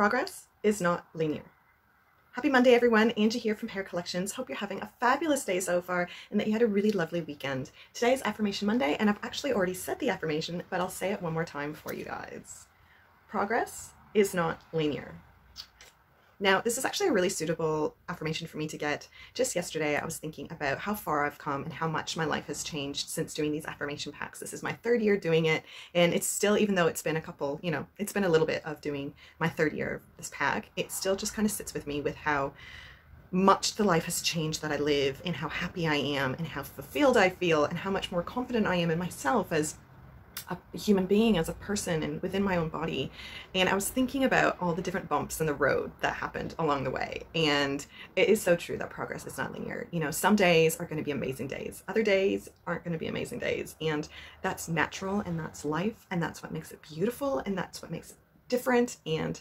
Progress is not linear. Happy Monday, everyone. Angie here from Pear Collections. Hope you're having a fabulous day so far and that you had a really lovely weekend. Today is Affirmation Monday, and I've actually already said the affirmation, but I'll say it one more time for you guys. Progress is not linear. Now, this is actually a really suitable affirmation for me to get. Just yesterday, I was thinking about how far I've come and how much my life has changed since doing these affirmation packs. This is my third year doing it, and it's still, even though it's been a couple, you know, it's been a little bit of doing my third year of this pack, it still just kind of sits with me with how much the life has changed that I live and how happy I am and how fulfilled I feel and how much more confident I am in myself as a human being as a person and within my own body. And i was thinking about all the different bumps in the road that happened along the way. And it is so true that progress is not linear. You know some days are going to be amazing days. Other days aren't going to be amazing days. And that's natural and that's life and that's what makes it beautiful and that's what makes it different and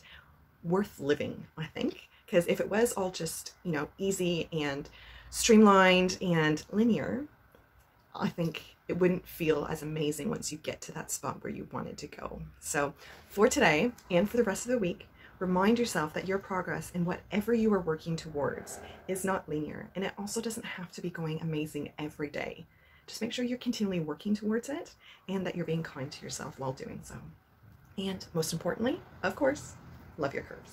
worth living i think. Because if it was all just you know easy and streamlined and linear I think it wouldn't feel as amazing once you get to that spot where you wanted to go. So, for today and for the rest of the week, remind yourself that your progress in whatever you are working towards is not linear and it also doesn't have to be going amazing every day. Just make sure you're continually working towards it and that you're being kind to yourself while doing so. And most importantly, of course, love your curves.